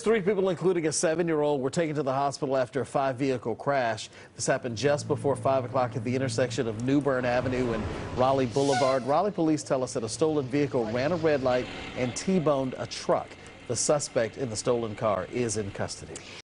Three people, including a seven-year-old, were taken to the hospital after a five-vehicle crash. This happened just before 5 o'clock at the intersection of New Bern Avenue and Raleigh Boulevard. Raleigh police tell us that a stolen vehicle ran a red light and T-boned a truck. The suspect in the stolen car is in custody.